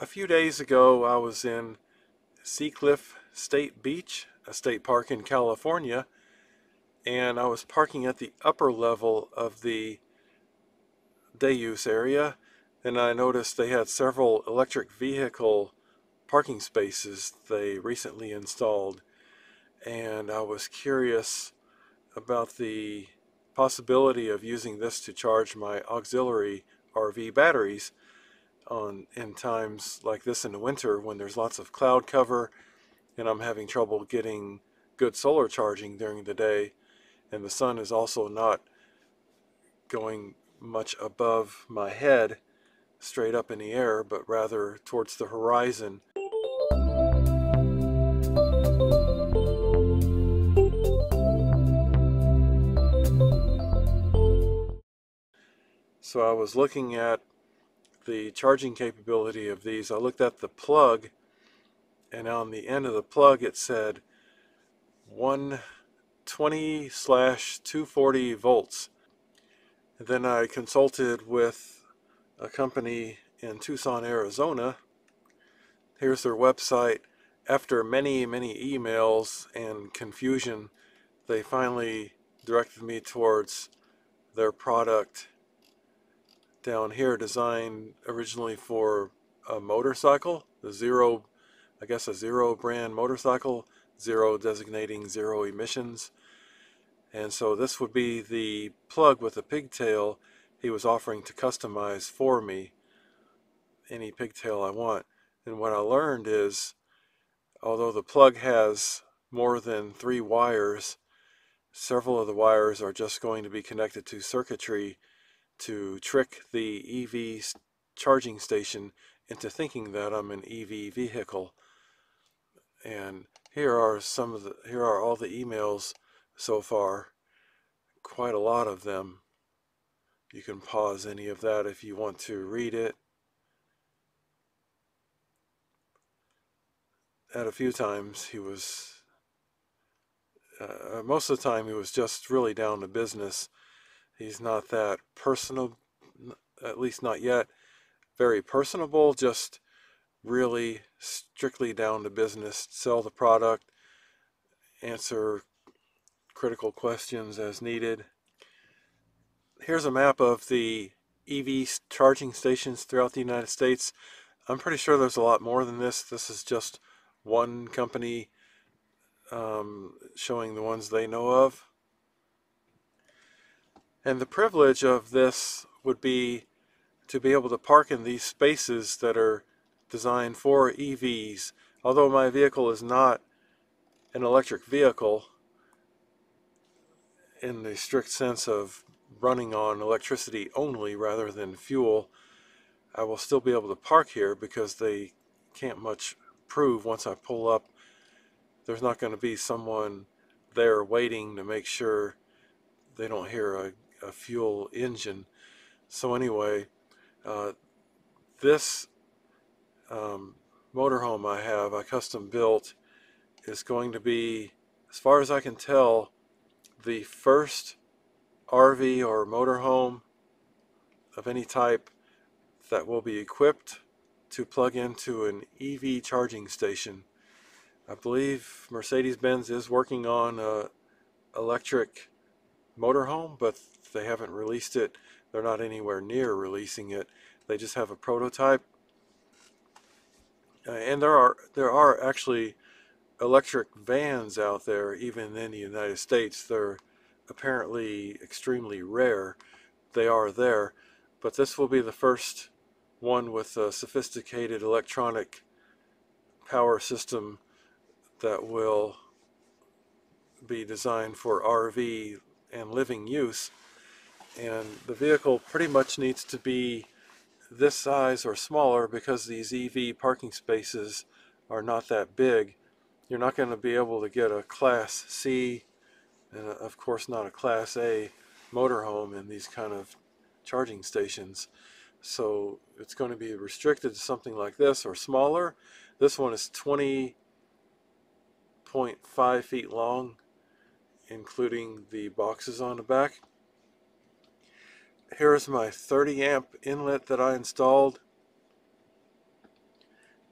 A few days ago I was in Seacliff State Beach, a state park in California, and I was parking at the upper level of the day use area and I noticed they had several electric vehicle parking spaces they recently installed and I was curious about the possibility of using this to charge my auxiliary RV batteries on in times like this in the winter when there's lots of cloud cover and I'm having trouble getting good solar charging during the day and the sun is also not going much above my head straight up in the air but rather towards the horizon. So I was looking at the charging capability of these. I looked at the plug and on the end of the plug it said 120 slash 240 volts. And then I consulted with a company in Tucson, Arizona. Here's their website. After many, many emails and confusion, they finally directed me towards their product down here designed originally for a motorcycle, the zero, I guess a zero brand motorcycle, zero designating zero emissions. And so this would be the plug with a pigtail he was offering to customize for me any pigtail I want. And what I learned is, although the plug has more than three wires, several of the wires are just going to be connected to circuitry to trick the EV charging station into thinking that I'm an EV vehicle. And here are some of the, here are all the emails so far, quite a lot of them. You can pause any of that if you want to read it. At a few times he was, uh, most of the time he was just really down to business He's not that personal, at least not yet, very personable, just really strictly down to business, sell the product, answer critical questions as needed. Here's a map of the EV charging stations throughout the United States. I'm pretty sure there's a lot more than this. This is just one company um, showing the ones they know of. And the privilege of this would be to be able to park in these spaces that are designed for EVs. Although my vehicle is not an electric vehicle in the strict sense of running on electricity only rather than fuel, I will still be able to park here because they can't much prove once I pull up. There's not going to be someone there waiting to make sure they don't hear a a fuel engine. So anyway, uh, this um, motorhome I have, I custom built, is going to be, as far as I can tell, the first RV or motorhome of any type that will be equipped to plug into an EV charging station. I believe Mercedes-Benz is working on a electric motorhome, but they haven't released it. They're not anywhere near releasing it. They just have a prototype. Uh, and there are there are actually electric vans out there, even in the United States. They're apparently extremely rare. They are there, but this will be the first one with a sophisticated electronic power system that will be designed for RV and living use and the vehicle pretty much needs to be this size or smaller because these EV parking spaces are not that big. You're not going to be able to get a Class C and uh, of course not a Class A motorhome in these kind of charging stations. So it's going to be restricted to something like this or smaller. This one is 20.5 feet long including the boxes on the back. Here's my 30 amp inlet that I installed.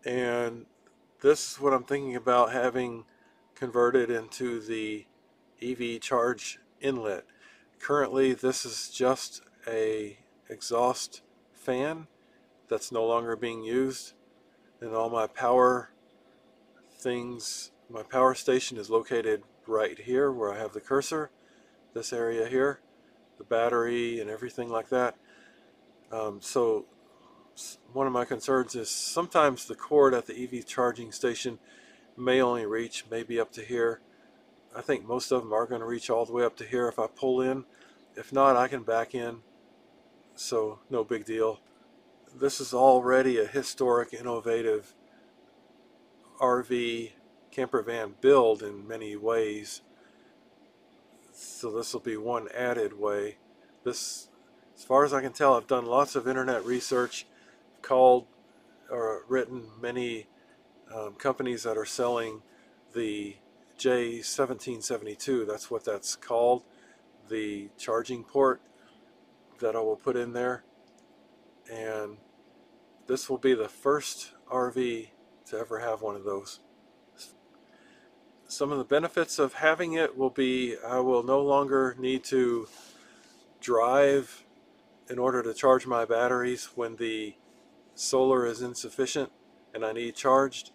and this is what I'm thinking about having converted into the EV charge inlet. Currently this is just a exhaust fan that's no longer being used and all my power things my power station is located right here where I have the cursor this area here the battery and everything like that. Um, so one of my concerns is sometimes the cord at the EV charging station may only reach maybe up to here. I think most of them are going to reach all the way up to here if I pull in. If not I can back in. So no big deal. This is already a historic innovative RV camper van build in many ways. So this will be one added way. This as far as I can tell I've done lots of internet research called or written many um, companies that are selling the J1772 that's what that's called. The charging port that I will put in there. And this will be the first RV to ever have one of those. Some of the benefits of having it will be I will no longer need to drive in order to charge my batteries when the solar is insufficient and I need charged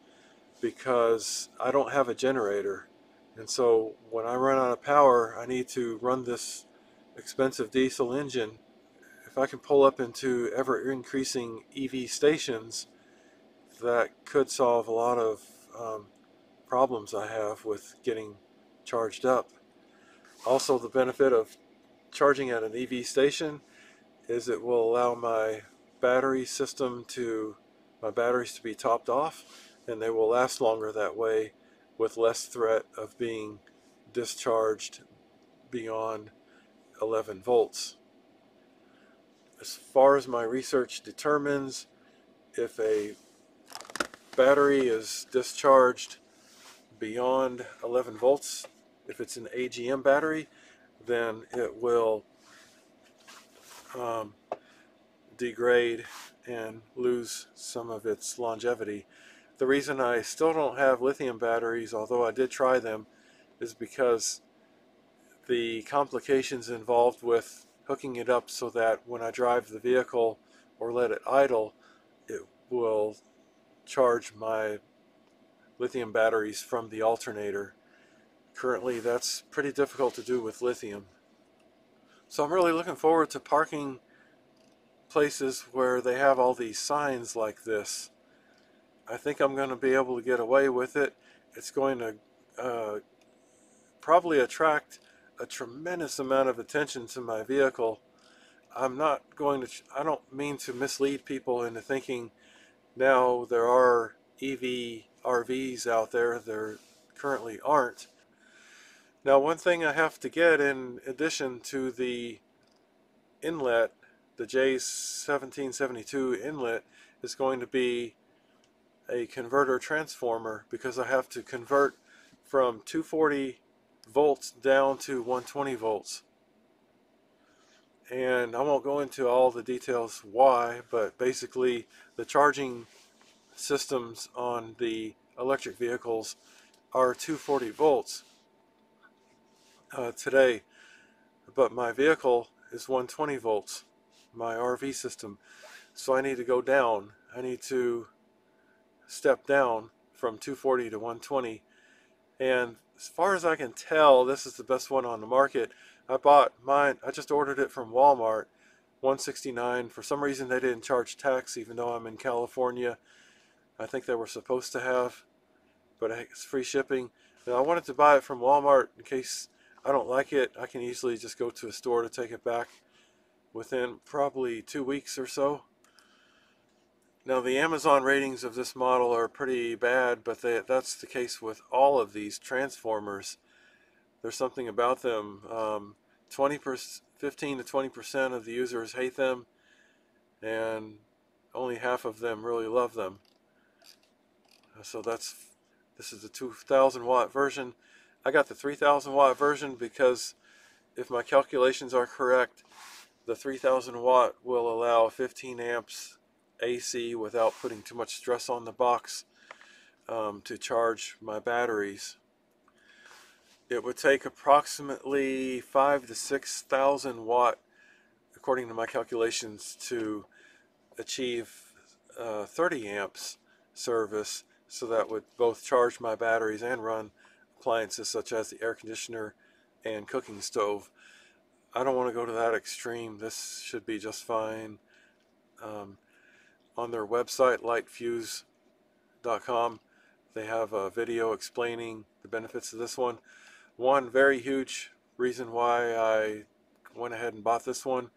because I don't have a generator. And so when I run out of power I need to run this expensive diesel engine. If I can pull up into ever increasing EV stations that could solve a lot of um, problems I have with getting charged up. Also the benefit of charging at an EV station is it will allow my battery system to my batteries to be topped off and they will last longer that way with less threat of being discharged beyond 11 volts as far as my research determines, if a battery is discharged beyond 11 volts, if it's an AGM battery, then it will um, degrade and lose some of its longevity. The reason I still don't have lithium batteries, although I did try them, is because the complications involved with hooking it up so that when I drive the vehicle or let it idle, it will charge my lithium batteries from the alternator. Currently that's pretty difficult to do with lithium. So I'm really looking forward to parking places where they have all these signs like this. I think I'm going to be able to get away with it. It's going to uh, probably attract a tremendous amount of attention to my vehicle. I'm not going to, I don't mean to mislead people into thinking now there are EV RVs out there. There currently aren't. Now one thing I have to get in addition to the inlet, the J1772 inlet, is going to be a converter transformer because I have to convert from 240 volts down to 120 volts. And I won't go into all the details why, but basically the charging systems on the electric vehicles are 240 volts uh, today, but my vehicle is 120 volts, my RV system. So I need to go down. I need to step down from 240 to 120 and as far as I can tell, this is the best one on the market. I bought mine, I just ordered it from Walmart, 169 For some reason they didn't charge tax even though I'm in California. I think they were supposed to have, but it's free shipping. I wanted to buy it from Walmart in case I don't like it. I can easily just go to a store to take it back within probably two weeks or so. Now the Amazon ratings of this model are pretty bad, but they, that's the case with all of these transformers. There's something about them. Um, 20 15 to 20% of the users hate them, and only half of them really love them. So that's this is the 2000 watt version. I got the 3000 watt version because if my calculations are correct, the 3000 watt will allow 15 amps AC without putting too much stress on the box um, to charge my batteries. It would take approximately five to six thousand watt, according to my calculations, to achieve uh, 30 amps service. So that would both charge my batteries and run appliances such as the air conditioner and cooking stove. I don't want to go to that extreme. This should be just fine. Um, on their website, lightfuse.com, they have a video explaining the benefits of this one. One very huge reason why I went ahead and bought this one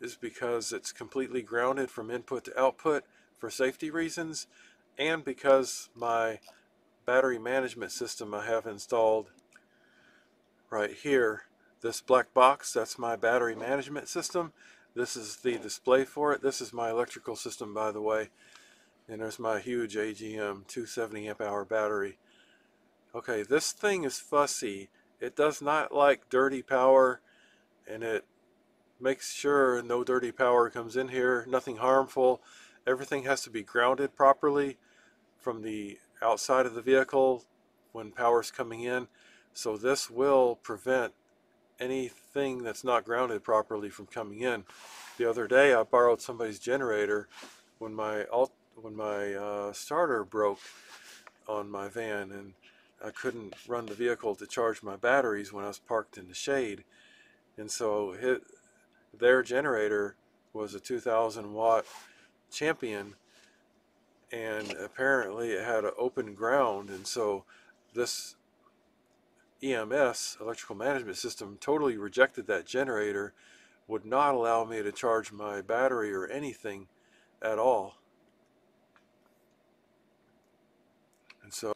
is because it's completely grounded from input to output for safety reasons and because my battery management system I have installed right here this black box that's my battery management system. This is the display for it. This is my electrical system by the way. And there's my huge AGM 270 amp hour battery. Okay this thing is fussy. It does not like dirty power and it makes sure no dirty power comes in here nothing harmful everything has to be grounded properly from the outside of the vehicle when power is coming in. So this will prevent anything that's not grounded properly from coming in. The other day I borrowed somebody's generator when my alt when my uh, starter broke on my van and I couldn't run the vehicle to charge my batteries when I was parked in the shade. And so their generator was a 2000 watt champion and apparently it had an open ground and so this EMS electrical management system totally rejected that generator would not allow me to charge my battery or anything at all. And so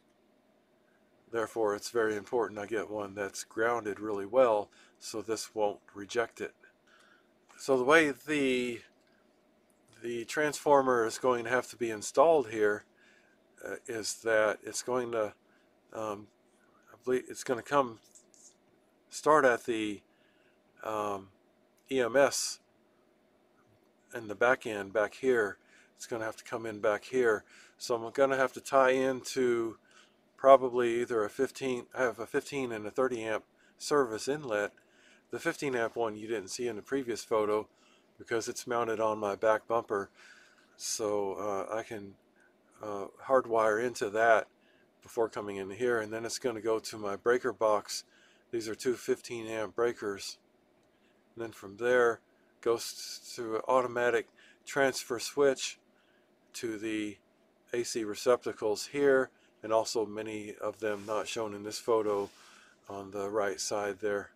therefore it's very important I get one that's grounded really well so this won't reject it. So the way the the transformer is going to have to be installed here uh, is that it's going to um, I believe it's going to come start at the um, EMS and the back end back here. It's going to have to come in back here. So I'm going to have to tie into probably either a 15 I have a 15 and a 30 amp service inlet. The 15 amp one you didn't see in the previous photo because it's mounted on my back bumper. So uh, I can uh, hardwire into that before coming in here and then it's going to go to my breaker box. These are two 15 amp breakers. And then from there goes to an automatic transfer switch to the AC receptacles here and also many of them not shown in this photo on the right side there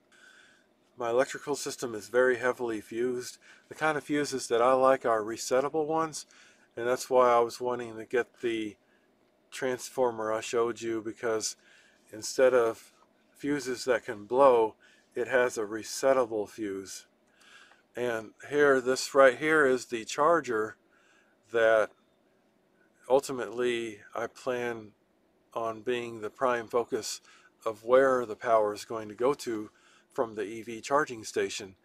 my electrical system is very heavily fused. The kind of fuses that I like are resettable ones, and that's why I was wanting to get the transformer I showed you because instead of fuses that can blow, it has a resettable fuse. And here, this right here is the charger that ultimately I plan on being the prime focus of where the power is going to go to from the EV charging station.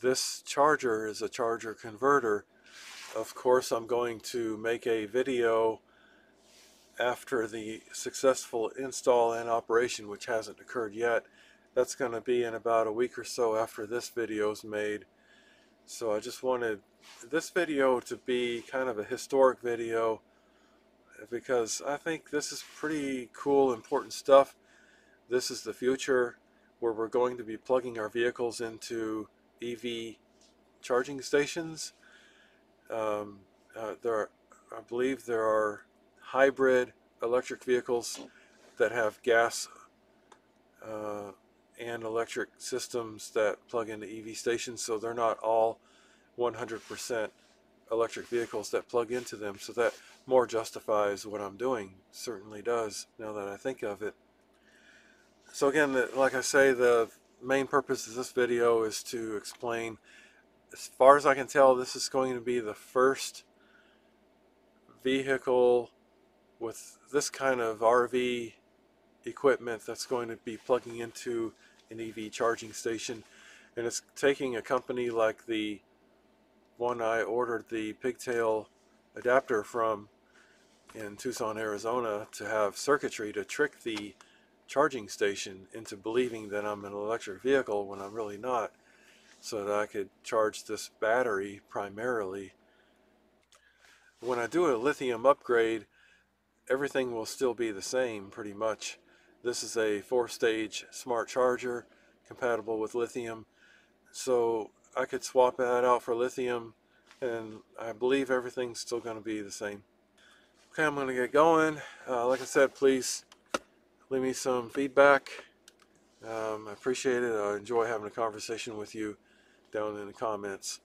This charger is a charger converter. Of course, I'm going to make a video after the successful install and operation, which hasn't occurred yet. That's going to be in about a week or so after this video is made. So I just wanted this video to be kind of a historic video because I think this is pretty cool, important stuff. This is the future where we're going to be plugging our vehicles into EV charging stations. Um, uh, there are, I believe there are hybrid electric vehicles that have gas uh, and electric systems that plug into EV stations, so they're not all 100% electric vehicles that plug into them, so that more justifies what I'm doing, certainly does, now that I think of it. So again, like I say, the main purpose of this video is to explain, as far as I can tell, this is going to be the first vehicle with this kind of RV equipment that's going to be plugging into an EV charging station. And it's taking a company like the one I ordered the Pigtail adapter from in Tucson, Arizona to have circuitry to trick the charging station into believing that I'm an electric vehicle when I'm really not so that I could charge this battery primarily. When I do a lithium upgrade, everything will still be the same pretty much. This is a four stage smart charger compatible with lithium. So I could swap that out for lithium and I believe everything's still going to be the same. Okay, I'm going to get going. Uh, like I said, please leave me some feedback. Um, I appreciate it. I enjoy having a conversation with you down in the comments.